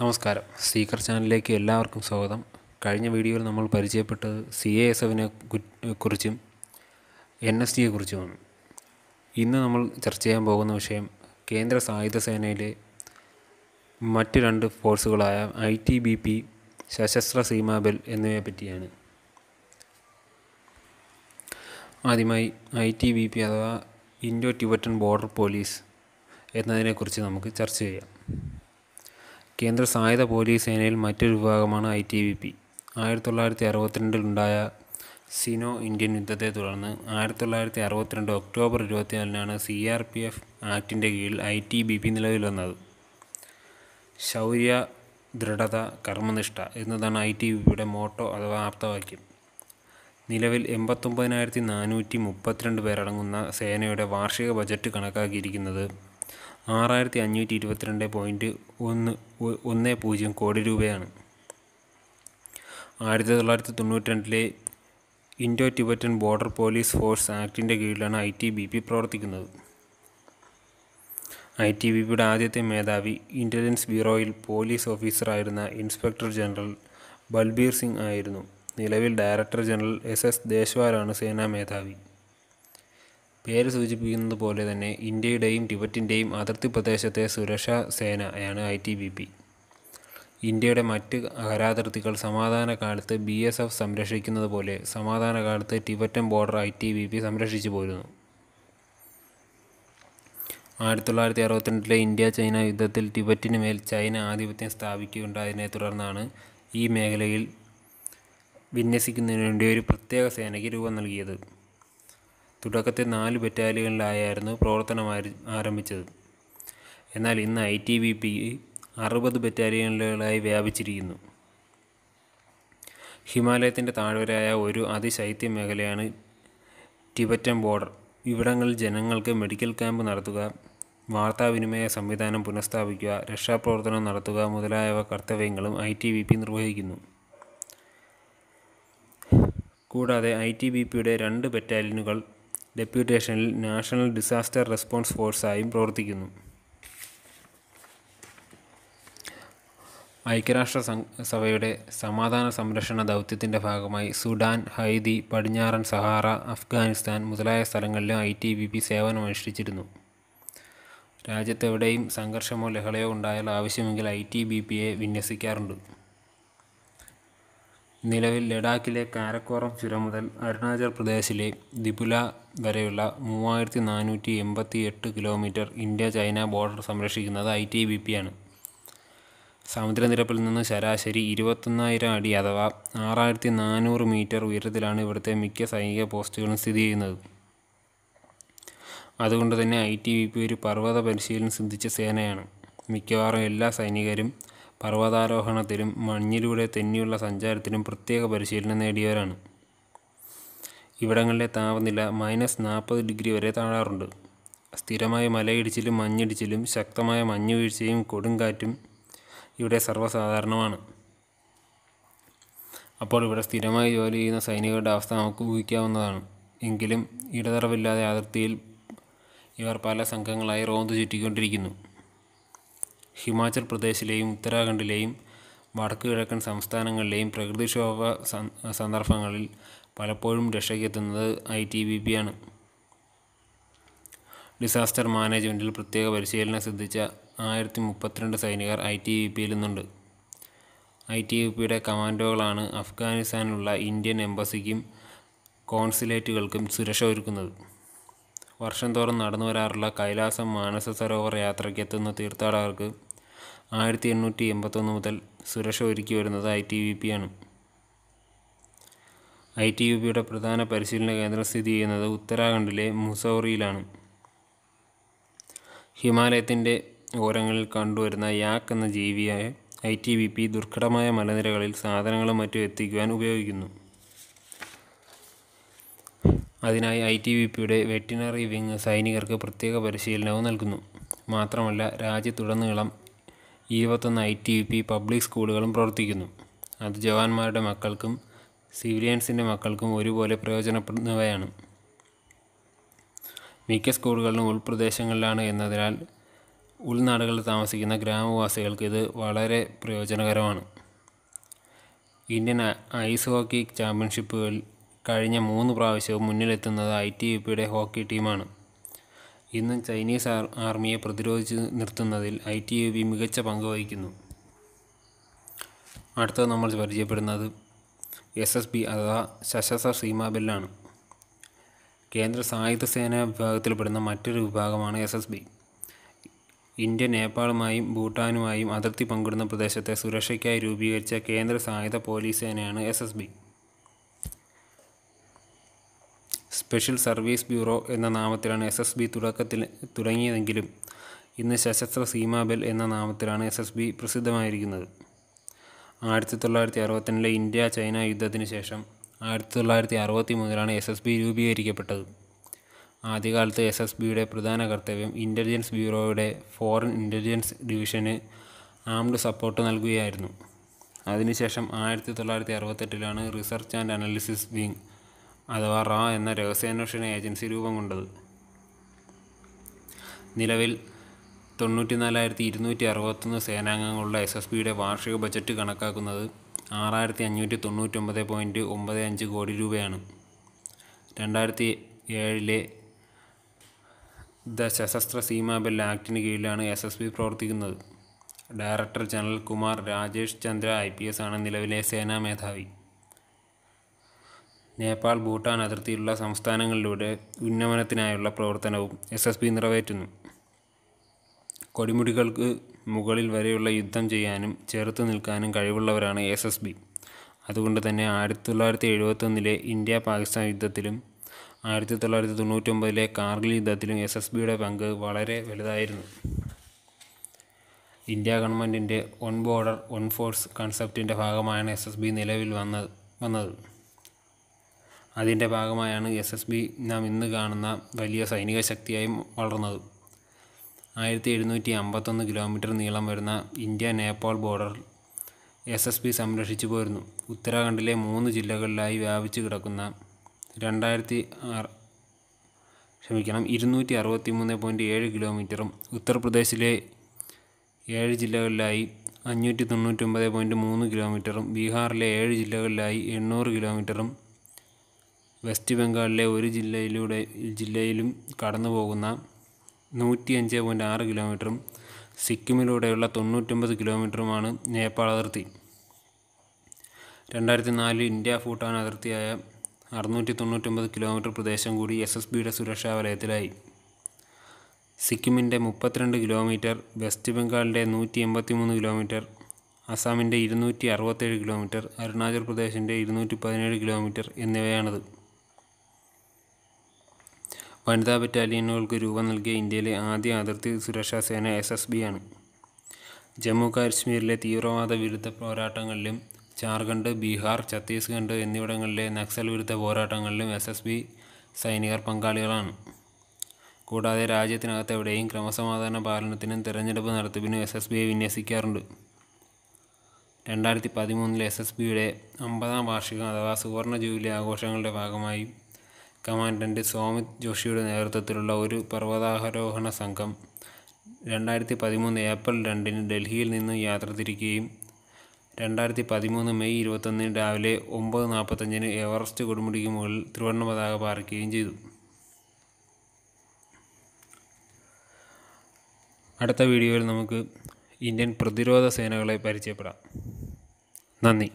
നമസ്കാരം. സീക്കർ ചാനലിലേക്ക് എല്ലാവർക്കും സ്വാഗതം. കഴിഞ്ഞ വീഡിയോയിൽ നമ്മൾ പരിചയപ്പെട്ടത് സി എ എസ് എഫിനെ കുറിച്ചും എൻ എസ് ഡിയെ കുറിച്ചുമാണ് ഇന്ന് നമ്മൾ ചർച്ച ചെയ്യാൻ പോകുന്ന വിഷയം കേന്ദ്ര സായുധ സേനയിലെ മറ്റ് രണ്ട് ഫോഴ്സുകളായ I T B P Sashastra Seema Bal എന്നിവയെ പറ്റിയാണ്. ആദ്യമായി ഐ ടി ബി പി അഥവാ ഇൻഡോ ടിബറ്റൻ ബോർഡർ പോലീസ് എന്നതിനെക്കുറിച്ച് നമുക്ക് ചർച്ച ചെയ്യാം. കേന്ദ്ര സായുധ പോലീസ് സേനയിൽ മറ്റൊരു വിഭാഗമാണ് ഐ ടി ബി പി. ആയിരത്തി തൊള്ളായിരത്തി അറുപത്തിരണ്ടിലുണ്ടായ സിനോ ഇന്ത്യൻ യുദ്ധത്തെ തുടർന്ന് ആയിരത്തി തൊള്ളായിരത്തി അറുപത്തിരണ്ട് ഒക്ടോബർ ഇരുപത്തിനാലിനാണ് സി ആർ പി എഫ് ആക്ടിന്റെ കീഴിൽ ഐ ടി ബി പി നിലവിൽ വന്നത്. ശൗര്യ ദൃഢത കർമ്മനിഷ്ഠ എന്നതാണ് ഐ ടി ബി പിയുടെ മോട്ടോ അഥവാ ആപ്തവാക്യം. നിലവിൽ എൺപത്തൊമ്പതിനായിരത്തി നാനൂറ്റി മുപ്പത്തിരണ്ട് പേരടങ്ങുന്ന സേനയുടെ വാർഷിക ബജറ്റ് കണക്കാക്കിയിരിക്കുന്നത് ആറായിരത്തി അഞ്ഞൂറ്റി ഇരുപത്തിരണ്ട് പോയിന്റ് ഒന്ന് ഒന്ന് പൂജ്യം കോടി രൂപയാണ്. ആയിരത്തി തൊള്ളായിരത്തി തൊണ്ണൂറ്റി രണ്ടിലെ Indo Tibetan border police force ആക്ടിന്റെ കീഴിലാണ് ഐ ടി ബി പി പ്രവർത്തിക്കുന്നത്. ഐ ടി ബി പിയുടെ ആദ്യത്തെ മേധാവി ഇന്റലിജൻസ് ബ്യൂറോയിൽ പോലീസ് ഓഫീസറായിരുന്ന ഇൻസ്പെക്ടർ ജനറൽ ബൽബീർ സിംഗ് ആയിരുന്നു. നിലവിൽ ഡയറക്ടർ ജനറൽ എസ് എസ് ദേശ്വാലാണ് സേനാ മേധാവി. പേര് സൂചിപ്പിക്കുന്നത് പോലെ തന്നെ ഇന്ത്യയുടെയും ടിബറ്റിന്റെയും അതിർത്തി പ്രദേശത്തെ സുരക്ഷാ സേനയാണ് ഐ ടി ബി പി. ഇന്ത്യയുടെ മറ്റ് കരാതിർത്തികൾ സമാധാന കാലത്ത് ബി എസ് എഫ് സംരക്ഷിക്കുന്നത് പോലെ സമാധാന കാലത്ത് Tibetan border I T B P സംരക്ഷിച്ചു പോരുന്നു. ആയിരത്തി തൊള്ളായിരത്തി അറുപത്തിരണ്ടിലെ ഇന്ത്യ ചൈന യുദ്ധത്തിൽ ടിബറ്റിന് മേൽ ചൈന ആധിപത്യം സ്ഥാപിക്കുകയുണ്ടായതിനെ തുടർന്നാണ് ഈ മേഖലയിൽ വിന്യസിക്കുന്നതിന് വേണ്ടി ഒരു പ്രത്യേക സേനയ്ക്ക് രൂപം നൽകിയത്. തുടക്കത്തിൽ നാല് ബറ്റാലിയനിലായിരുന്നു പ്രവർത്തനം ആരംഭിച്ചത്. എന്നാൽ ഇന്ന് ഐ ടി ബി പി അറുപത് ബറ്റാലിയനുകളായി വ്യാപിച്ചിരിക്കുന്നു. ഹിമാലയത്തിന്റെ താഴ്വരയായ ഒരു അതിശൈത്യ മേഖലയാണ് ടിബറ്റൻ ബോർഡർ. ഇവിടങ്ങളിൽ ജനങ്ങൾക്ക് മെഡിക്കൽ ക്യാമ്പ് നടത്തുക വാർത്താവിനിമയ സംവിധാനം പുനഃസ്ഥാപിക്കുക രക്ഷാപ്രവർത്തനം നടത്തുക മുതലായവ കർത്തവ്യങ്ങളും ഐ ടി ബി പി നിർവഹിക്കുന്നു. കൂടാതെ ഐ ടി ബി പിയുടെ രണ്ട് ബറ്റാലിയനുകൾ ഡെപ്യൂട്ടേഷനിൽ നാഷണൽ ഡിസാസ്റ്റർ റെസ്പോൺസ് ഫോഴ്സായും പ്രവർത്തിക്കുന്നു. ഐക്യരാഷ്ട്ര സഭയുടെ സമാധാന സംരക്ഷണ ദൗത്യത്തിന്റെ ഭാഗമായി സുഡാൻ ഹൈദി പടിഞ്ഞാറൻ സഹാറ അഫ്ഗാനിസ്ഥാൻ മുതലായ സ്ഥലങ്ങളിലും ഐ ടി ബി പി സേവനമനുഷ്ഠിച്ചിരുന്നു. രാജ്യത്തെവിടെയും സംഘർഷമോ ലഹളയോ ഉണ്ടായാൽ ആവശ്യമെങ്കിൽ ഐ ടി ബി പിയെ വിന്യസിക്കാറുണ്ട്. നിലവിൽ ലഡാക്കിലെ കാരക്കോറം ചുരം മുതൽ അരുണാചൽ പ്രദേശിലെ ദിപുല വരെയുള്ള മൂവായിരത്തി നാനൂറ്റി എൺപത്തി എട്ട് കിലോമീറ്റർ ഇന്ത്യ ചൈന ബോർഡർ സംരക്ഷിക്കുന്നത് ഐ ടി ബി പി ആണ്. സമുദ്രനിരപ്പിൽ നിന്ന് ശരാശരി ഇരുപത്തൊന്നായിരം അടി അഥവാ ആറായിരത്തി നാനൂറ് മീറ്റർ ഉയരത്തിലാണ് ഇവിടുത്തെ മിക്ക സൈനിക പോസ്റ്റുകളും സ്ഥിതി ചെയ്യുന്നത്. അതുകൊണ്ട് തന്നെ ഐ ടി ബി പി ഒരു പർവത പരിശീലനം സിദ്ധിച്ച സേനയാണ്. മിക്കവാറും എല്ലാ സൈനികരും പർവതാരോഹണത്തിലും മഞ്ഞിലൂടെ തെന്നിയുള്ള സഞ്ചാരത്തിലും പ്രത്യേക പരിശീലനം നേടിയവരാണ്. ഇവിടങ്ങളിലെ താപനില മൈനസ് നാൽപ്പത് ഡിഗ്രി വരെ താഴാറുണ്ട്. സ്ഥിരമായ മലയിടിച്ചിലും മഞ്ഞിടിച്ചിലും ശക്തമായ മഞ്ഞുവീഴ്ചയും കൊടുങ്കാറ്റും ഇവിടെ സർവസാധാരണമാണ്. അപ്പോൾ ഇവിടെ സ്ഥിരമായി ജോലി ചെയ്യുന്ന സൈനികരുടെ അവസ്ഥ നമുക്ക് ഊഹിക്കാവുന്നതാണ്. എങ്കിലും ഇടതടവില്ലാതെ അതിർത്തിയിൽ ഇവർ പല സംഘങ്ങളായി റോന്തു ചുറ്റിക്കൊണ്ടിരിക്കുന്നു. ഹിമാചൽ പ്രദേശിലെയും ഉത്തരാഖണ്ഡിലെയും വടക്ക് കിഴക്കൻ സംസ്ഥാനങ്ങളിലെയും പ്രകൃതിക്ഷോഭ സന്ദർഭങ്ങളിൽ പലപ്പോഴും രക്ഷയ്ക്കെത്തുന്നത് ഐ ടി ബി പി ആണ്. ഡിസാസ്റ്റർ മാനേജ്മെന്റിൽ പ്രത്യേക പരിശീലനം സിദ്ധിച്ച ആയിരത്തി മുപ്പത്തിരണ്ട് സൈനികർ ഐ ടി ബി പിയിൽ നിന്നുണ്ട്. ഐ ടി ബി പിയുടെ കമാൻഡോകളാണ് അഫ്ഗാനിസ്ഥാനിലുള്ള ഇന്ത്യൻ എംബസിക്കും കോൺസുലേറ്റുകൾക്കും സുരക്ഷ ഒരുക്കുന്നത്. വർഷം തോറും നടന്നു വരാറുള്ള കൈലാസം മാനസ സരോവർ യാത്രയ്ക്ക് എത്തുന്ന തീർത്ഥാടകർക്ക് ആയിരത്തി എണ്ണൂറ്റി എൺപത്തൊന്ന് മുതൽ സുരക്ഷ ഒരുക്കി വരുന്നത് ഐ ടി യു പി ആണ്. ഐ ടി യു പിയുടെ പ്രധാന പരിശീലന കേന്ദ്രം സ്ഥിതി ചെയ്യുന്നത് ഉത്തരാഖണ്ഡിലെ മുസൗറിയിലാണ്. ഹിമാലയത്തിന്റെ ഓരങ്ങളിൽ കണ്ടുവരുന്ന യാക്ക് എന്ന ജീവിയായ ഐ ടി ബി പി ദുർഘടമായ മലനിരകളിൽ സാധനങ്ങളും മറ്റും എത്തിക്കുവാൻ ഉപയോഗിക്കുന്നു. അതിനായി ഐ ടി ബി പിയുടെ വെറ്റിനറി വിങ് സൈനികർക്ക് പ്രത്യേക പരിശീലനവും നൽകുന്നു. മാത്രമല്ല രാജ്യത്തുടനീളം ഇരുപത്തൊന്ന് I T U P public സ്കൂളുകളും പ്രവർത്തിക്കുന്നു. അത് ജവാന്മാരുടെ മക്കൾക്കും സിവിലിയൻസിന്റെ മക്കൾക്കും ഒരുപോലെ പ്രയോജനപ്പെടുന്നവയാണ്. മിക്ക സ്കൂളുകളിലും ഉൾപ്രദേശങ്ങളിലാണ് എന്നതിനാൽ ഉൾനാടുകളിൽ താമസിക്കുന്ന ഗ്രാമവാസികൾക്ക് ഇത് വളരെ പ്രയോജനകരമാണ്. ഇന്ത്യൻ ഐസ് ഹോക്കി ചാമ്പ്യൻഷിപ്പുകളിൽ കഴിഞ്ഞ മൂന്ന് പ്രാവശ്യവും മുന്നിലെത്തുന്നത് ഐ ടി യു പിയുടെ ഹോക്കി ടീമാണ്. ഇന്നും ചൈനീസ് ആർ ആർമിയെ പ്രതിരോധിച്ച് നിർത്തുന്നതിൽ ഐ ടി യു ബി മികച്ച പങ്ക് വഹിക്കുന്നു. അടുത്തത് നമ്മൾ പരിചയപ്പെടുന്നത് എസ് എസ് ബി അഥവാ സശസ്ത്ര സീമാ ബെല്ലാണ്. കേന്ദ്ര സായുധ സേനാ വിഭാഗത്തിൽപ്പെടുന്ന മറ്റൊരു വിഭാഗമാണ് എസ് എസ് ബി. ഇന്ത്യ നേപ്പാളുമായും ഭൂട്ടാനുമായും അതിർത്തി പങ്കിടുന്ന പ്രദേശത്തെ സുരക്ഷയ്ക്കായി രൂപീകരിച്ച കേന്ദ്ര സായുധ police സേനയാണ് S S B. Special service bureau എന്ന നാമത്തിലാണ് എസ് എസ് ബി തുടക്കത്തിൽ തുടങ്ങിയതെങ്കിലും ഇന്ന് സശസ്ത്ര സീമാബെൽ എന്ന നാമത്തിലാണ് എസ് എസ് ബി പ്രസിദ്ധമായിരിക്കുന്നത്. ആയിരത്തി തൊള്ളായിരത്തി അറുപത്തിരണ്ടിലെ ഇന്ത്യ ചൈന യുദ്ധത്തിന് ശേഷം ആയിരത്തി തൊള്ളായിരത്തി അറുപത്തി മൂന്നിലാണ് എസ് എസ് ബി രൂപീകരിക്കപ്പെട്ടത്. ആദ്യകാലത്ത് എസ് എസ് ബിയുടെ പ്രധാന കർത്തവ്യം ഇന്റലിജൻസ് ബ്യൂറോയുടെ ഫോറിൻ ഇന്റലിജൻസ് ഡിവിഷന് ആംഡ് സപ്പോർട്ട് നൽകുകയായിരുന്നു. അതിനുശേഷം ആയിരത്തി തൊള്ളായിരത്തി അറുപത്തെട്ടിലാണ് റിസർച്ച് ആൻഡ് അനാലിസിസ് വിങ് അഥവാ റാ എന്ന രഹസ്യാന്വേഷണ ഏജൻസി രൂപം കൊണ്ടത്. നിലവിൽ തൊണ്ണൂറ്റിനാലായിരത്തി ഇരുന്നൂറ്റി അറുപത്തൊന്ന് സേനാംഗങ്ങളുള്ള എസ് എസ് ബിയുടെ വാർഷിക ബജറ്റ് കണക്കാക്കുന്നത് ആറായിരത്തി അഞ്ഞൂറ്റി തൊണ്ണൂറ്റൊമ്പത് പോയിന്റ് ഒമ്പത് അഞ്ച് കോടി രൂപയാണ്. രണ്ടായിരത്തി ഏഴിലെ ദ സശസ്ത്ര സീമാബെൽ ആക്ടിന് കീഴിലാണ് എസ് എസ് ബി പ്രവർത്തിക്കുന്നത്. Director general Kumar Rajesh Chandra I P S ആണ് നിലവിലെ സേനാ മേധാവി. നേപ്പാൾ ഭൂട്ടാൻ അതിർത്തിയിലുള്ള സംസ്ഥാനങ്ങളിലൂടെ ഉന്നമനത്തിനായുള്ള പ്രവർത്തനവും എസ് എസ് പി നിറവേറ്റുന്നു. കൊടിമുടികൾക്ക് മുകളിൽ വരെയുള്ള യുദ്ധം ചെയ്യാനും ചെറുത്തു നിൽക്കാനും കഴിവുള്ളവരാണ് എസ് എസ് ബി. അതുകൊണ്ട് തന്നെ ആയിരത്തി തൊള്ളായിരത്തി എഴുപത്തൊന്നിലെ ഇന്ത്യ പാകിസ്ഥാൻ യുദ്ധത്തിലും ആയിരത്തി തൊള്ളായിരത്തി തൊണ്ണൂറ്റൊമ്പതിലെ കാർഗിൽ യുദ്ധത്തിലും എസ് എസ് ബിയുടെ പങ്ക് വളരെ വലുതായിരുന്നു. ഇന്ത്യ ഗവൺമെന്റിന്റെ ഒൺ ബോർഡർ ഒൺ ഫോഴ്സ് കൺസെപ്റ്റിന്റെ ഭാഗമായാണ് എസ് എസ് ബി നിലവിൽ വന്നത് വന്നത്. അതിന്റെ ഭാഗമായാണ് എസ് എസ് ബി നാം ഇന്ന് കാണുന്ന വലിയ സൈനിക ശക്തിയായും വളർന്നത്. ആയിരത്തി എഴുന്നൂറ്റി അമ്പത്തൊന്ന് കിലോമീറ്റർ നീളം വരുന്ന India Nepal border S S B സംരക്ഷിച്ചു പോരുന്നു. ഉത്തരാഖണ്ഡിലെ മൂന്ന് ജില്ലകളിലായി വ്യാപിച്ചു കിടക്കുന്ന രണ്ടായിരത്തി ക്ഷമിക്കണം ഇരുന്നൂറ്റി അറുപത്തി മൂന്ന് പോയിന്റ് ഏഴ് കിലോമീറ്ററും ഉത്തർപ്രദേശിലെ ഏഴ് ജില്ലകളിലായി അഞ്ഞൂറ്റി തൊണ്ണൂറ്റി ഒമ്പത് പോയിന്റ് മൂന്ന് കിലോമീറ്ററും ബീഹാറിലെ ഏഴ് ജില്ലകളിലായി എണ്ണൂറ് കിലോമീറ്ററും വെസ്റ്റ് ബംഗാളിലെ ഒരു ജില്ലയിലൂടെ ജില്ലയിലും കടന്നു പോകുന്ന നൂറ്റി അഞ്ച് പോയിന്റ് ആറ് കിലോമീറ്ററും സിക്കിമിലൂടെയുള്ള തൊണ്ണൂറ്റൊമ്പത് കിലോമീറ്ററുമാണ് നേപ്പാൾ അതിർത്തി. രണ്ടായിരത്തി നാലിൽ ഇന്ത്യ ഭൂട്ടാൻ അതിർത്തിയായ അറുന്നൂറ്റി തൊണ്ണൂറ്റൊമ്പത് കിലോമീറ്റർ പ്രദേശം കൂടി എസ് എസ് ബിയുടെ സുരക്ഷാ വലയത്തിലായി. സിക്കിമിന്റെ മുപ്പത്തിരണ്ട് കിലോമീറ്റർ വെസ്റ്റ് ബംഗാളിന്റെ നൂറ്റി എൺപത്തി മൂന്ന് കിലോമീറ്റർ അസാമിന്റെ ഇരുന്നൂറ്റി അറുപത്തേഴ് കിലോമീറ്റർ അരുണാചൽ പ്രദേശിന്റെ ഇരുന്നൂറ്റി പതിനേഴ് കിലോമീറ്റർ എന്നിവയാണത്. വനിതാ ബറ്റാലിയനുകൾക്ക് രൂപം നൽകിയ ഇന്ത്യയിലെ ആദ്യ അതിർത്തി സുരക്ഷാ സേന എസ് എസ് ബി ആണ്. ജമ്മു കാശ്മീരിലെ തീവ്രവാദ വിരുദ്ധ പോരാട്ടങ്ങളിലും ജാർഖണ്ഡ് ബീഹാർ ഛത്തീസ്ഗഡ് എന്നിവിടങ്ങളിലെ നക്സൽ വിരുദ്ധ പോരാട്ടങ്ങളിലും എസ് എസ് ബി സൈനികർ പങ്കാളികളാണ്. കൂടാതെ രാജ്യത്തിനകത്ത് എവിടെയും ക്രമസമാധാന പാലനത്തിനും തെരഞ്ഞെടുപ്പ് നടത്തിപ്പിനും എസ് എസ് ബിയെ വിന്യസിക്കാറുണ്ട്. രണ്ടായിരത്തി പതിമൂന്നിലെ എസ് എസ് ബിയുടെ അമ്പതാം വാർഷികം അഥവാ സുവർണ ജൂബിലി ആഘോഷങ്ങളുടെ ഭാഗമായി കമാൻഡന്റ് സോമിത് ജോഷിയുടെ നേതൃത്വത്തിലുള്ള ഒരു പർവതാരോഹണ സംഘം രണ്ടായിരത്തി പതിമൂന്ന് ഏപ്രിൽ രണ്ടിന് ഡൽഹിയിൽ നിന്ന് യാത്ര തിരിക്കുകയും രണ്ടായിരത്തി പതിമൂന്ന് മെയ് ഇരുപത്തൊന്നിന് രാവിലെ ഒമ്പത് നാൽപ്പത്തഞ്ചിന് എവറസ്റ്റ് കൊടുമുടിക്ക് മുകളിൽ ത്രിവർണ പതാക പാറിക്കുകയും ചെയ്തു. അടുത്ത വീഡിയോയിൽ നമുക്ക് ഇന്ത്യൻ പ്രതിരോധ സേനകളെ പരിചയപ്പെടാം. നന്ദി.